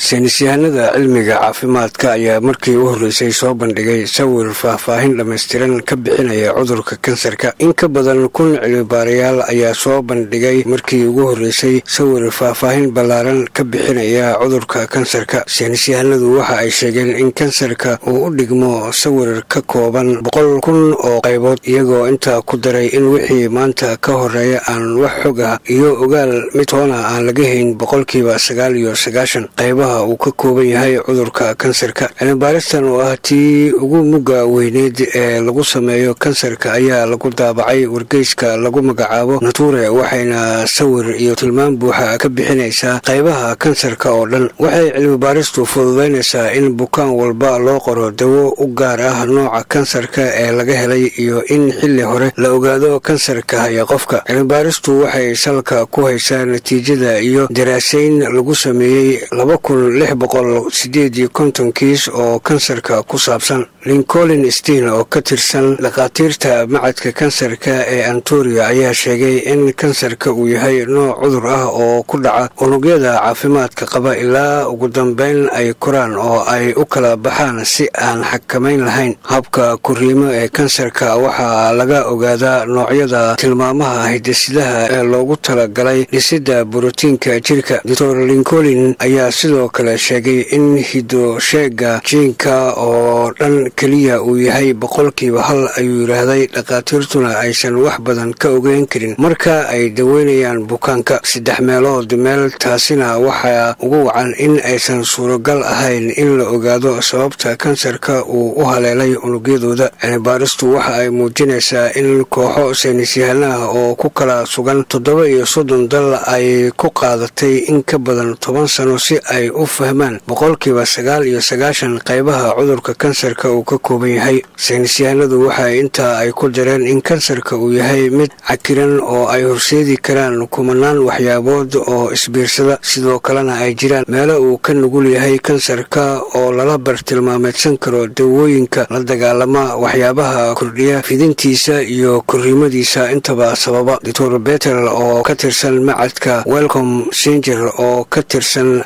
saynisyahanada cilmiga caafimaadka ayaa markii u horreysay soo bandhigay sawir faahfaahin dhammaystiran ka bixinaya cudurka kansarka. In ka badan kun cilmibaarayaal ayaa soo bandhigay markii ugu horreysay sawir faahfaahin ballaaran ka bixinaya cudurka kansarka. Saynisyahanadu waxa ay sheegeen in kansarka uu u dhigmo sawir ka kooban boqol kun oo qaybood iyagoo intaa ku daray in wixii maanta ka horreeya aan wax xog ah iyo ogaal mid toona aan laga hayn boqolkiiba sagaal iyo sagaashan qaybaha uu ka kooban yahay cudurka kansarka. Cilmibaaristan oo ah tii ugu mugga weyneed ee lagu sameeyo kansarka ayaa lagu daabacay wargeyska lagu magacaabo nature waxayna sawir iyo tilmaam buuxa ka bixinaysaa qaybaha kansarka oo dhan. Waxay cilmibaaristu fududaynaysaa in bukaan walba loo qoro dawo u gaar ah nooca kansarka ee laga helay iyo in xilli hore la ogaado kansarka haya qofka. Cilmibaaristu waxay salka ku haysaa natiijada iyo daraasayn lagu sameeyey laba kun lix boqol sideed iyo konton kiis oo kansarka ku saabsan lincolin stein oo ka tirsan dhakhaatiirta macadka kansarka ee antoria ayaa sheegay in kansarka uu yahay nooc cudur ah oo ku dhaca unugyada caafimaadka qaba ilaa ugu dambeyn ay koraan oo ay u kala baxaan si aan xakamayn lahayn. Habka kuriimo ee kansarka waxaa laga ogaadaa noocyada tilmaamaha hidasidaha ee loogu talagalay dhisidda borotiinka jirka. Doctor lincolin ayaa sidoo kale sheegay in hidosheega jiinka oo dhan keliya uu yahay boqolkiiba hal ayuu yidhaahday dhakhaatiirtuna aysan wax badan ka ogeyn karin. Marka ay daweynayaan bukaanka saddex meelood meel taasina waxaa ugu wacan in aysan suuragal ahayn in la ogaado sababta kansarka uu u haleelay unugyadooda. Cilmibaaristu waxa ay muujinaysaa in kooxo saynisyahanaha oo ku kala sugan toddoba iyo soddon dal ay ku qaadatay in ka badan toban sano si ay fahmaan boqolkiiba sagaal iyo sagaashan qaybaha cudurka kansarka uu ka kooban yahay. Saynisyahanadu waxay intaa ay ku dareen in kansarka uu yahay mid cakiran oo ay horseedi karaan kumanaan waxyaabood oo isbiirsada. Sidoo kalena ay jiraan meelo uu ka nugul yahay kansarka oo lala bartilmaameedsan karo dawooyinka la dagaalama waxyaabaha kordhiya fidintiisa iyo korriimadiisa. Intaba sababa doctor betel oo ka tirsan macadka welcom singer oo ka tirsan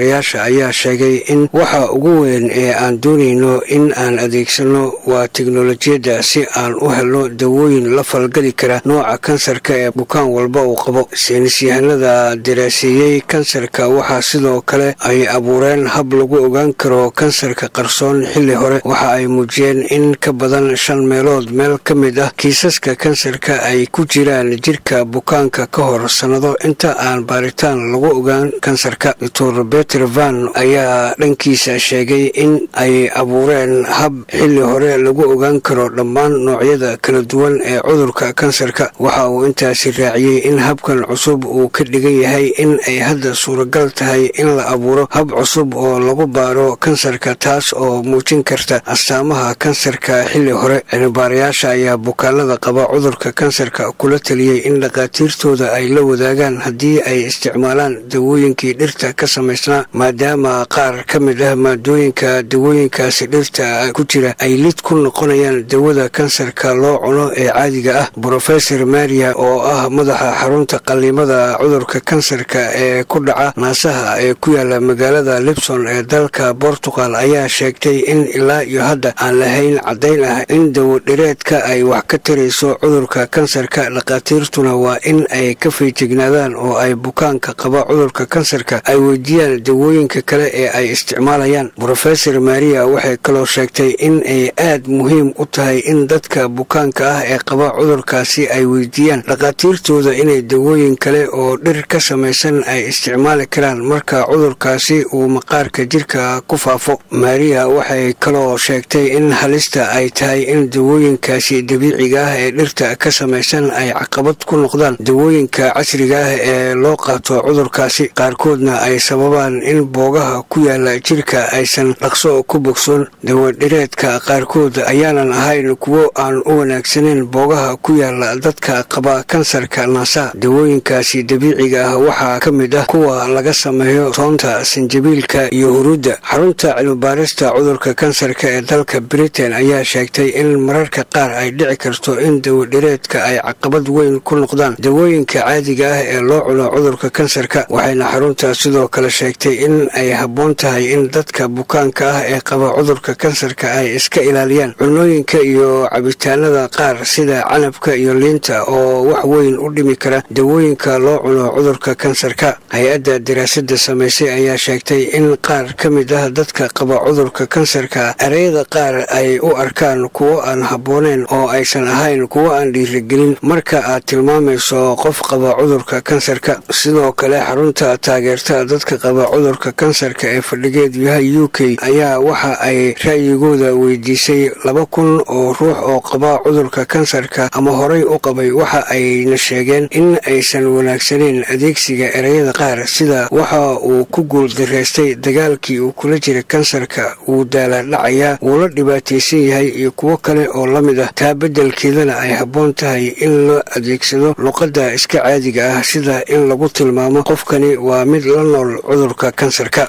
cilmibaarayaasha ayaa sheegay in waxa ugu weyn ee aan doonayno in aan adeegsano waa teknolojiyadda si aan u helno dawooyin la falgeli kara nooca kansarka ee bukaan walba uu qabo. Saynisyahanada daraaseeyey kansarka waxaa sidoo kale ay abuureen hab lagu ogaan karo kansarka qarsoon xilli hore. Waxa ay muujiyeen in ka badan shan meelood meel ka mid ah kiisaska kansarka ay ku jiraan jirka bukaanka ka hor sannado. Inta aan baaritaan lagu ogaan kansarka doctor beter van ayaa dhankiisa sheegay in ay abuureen hab xilli hore lagu ogaan karo dhammaan noocyada kala duwan ee cudurka kansarka. Waxa uu intaasi raaciyey in habkan cusub uu ka dhigan yahay in ay hadda suuragal tahay in la abuuro hab cusub oo lagu baaro kansarka taas oo muujin karta astaamaha kansarka xilli hore. Cilmibaarayaasha ayaa bukaanada qaba cudurka kansarka kula taliyey in dhakhaatiirtooda ay la wadaagaan haddii ay isticmaalaan dawooyinkii dhirta ka samaysnaa maadaama qaar ka mid ah maadooyinka dawooyinkaasi dhirta ku jira ay lid ku noqonayaan dawada kansarka loo cuno ee caadiga ah. Brofesor maria oo ah madaxa xarunta qallimada cudurka kansarka ee ku dhaca naasaha ee ku yaalla magaalada libson ee dalka bortugal ayaa sheegtay in ilaa iyo hadda aan lahayn caddayn ah in dawadhireedka ay wax ka tarayso cudurka kansarka. Dhakhaatiirtuna waa in ay ka feejignaadaan oo ay bukaanka qaba cudurka kansarka ay weydiiyaan dawooyinka kale ee ay isticmaalayaan. Brofesor maria waxay kaloo sheegtay in ay aad muhiim u tahay in dadka bukaanka ah ee qaba cudurkaasi ay weydiiyaan dhakhaatiirtooda inay dawooyin kale oo dhir ka samaysan ay isticmaali karaan marka cudurkaasi uu maqaarka jirka ku faafo. Maria waxay kaloo sheegtay in halista ay tahay in dawooyinkaasi dabiiciga ah ee dhirta ka samaysan ay caqabad ku noqdaan. Dawooyinka casriga ah ee loo qaato cudurkaasi qaarkoodna ay sababaan in boogaha ku yaalla jirka aysan dhaqso ku bogsoon. Dawadhireedka qaarkood ayaanan ahayn kuwo aan u wanaagsaneyn boogaha ku yaalla dadka qaba kansarka naasa. Dawooyinkaasi dabiiciga ah waxaa ka mid ah kuwa laga sameeyo toonta sanjabiilka iyo huruudda. Xarunta cilmibaarista cudurka kansarka ee dalka britain ayaa sheegtay in mararka qaar ay dhici karto in dawadhireedka ay caqabad weyn ku noqdaan. Dawooyinka caadiga ah ee loo cuno cudurka kansarka waxayna xarunta sidoo kale sheegtay sheegtay in ay habboon tahay in dadka bukaanka ah ee qaba cudurka kansarka ay iska ilaaliyaan. Cunooyinka iyo cabitaanada qaar sida canabka iyo liinta oo wax weyn u dhimi kara dawooyinka loo cuno cudurka kansarka. Hay'adda daraasada samaysay ayaa sheegtay in qaar ka mid ah dadka qaba cudurka kansarka ereyada qaar ay u arkaan kuwo aan habbooneyn oo aysan ahayn kuwo aan dhiirigelin. Marka aad tilmaamayso qof qaba cudurka kansarka sidoo kale xarunta taageerta dadka qaba cudurka kansarka ee fadhigeedu yahay u k ayaa waxa ay ra'yigooda weydiisay laba kun oo ruux oo qaba cudurka kansarka ama horay u qabay. Waxa ayna sheegeen in aysan wanaagsaneyn adeegsiga ereyada qaar sida waxa uu ku guuldaraystay dagaalkii uu kula jira kansarka. Wuu daaladhacayaa wuu la dhibaataysan yahay iyo kuwo kale oo la mid ah. Taa beddelkeedana ay habboon tahay in la adeegsado luqadda iska caadiga ah sida in lagu tilmaamo qofkani waa mid la nool cudurka kansar ka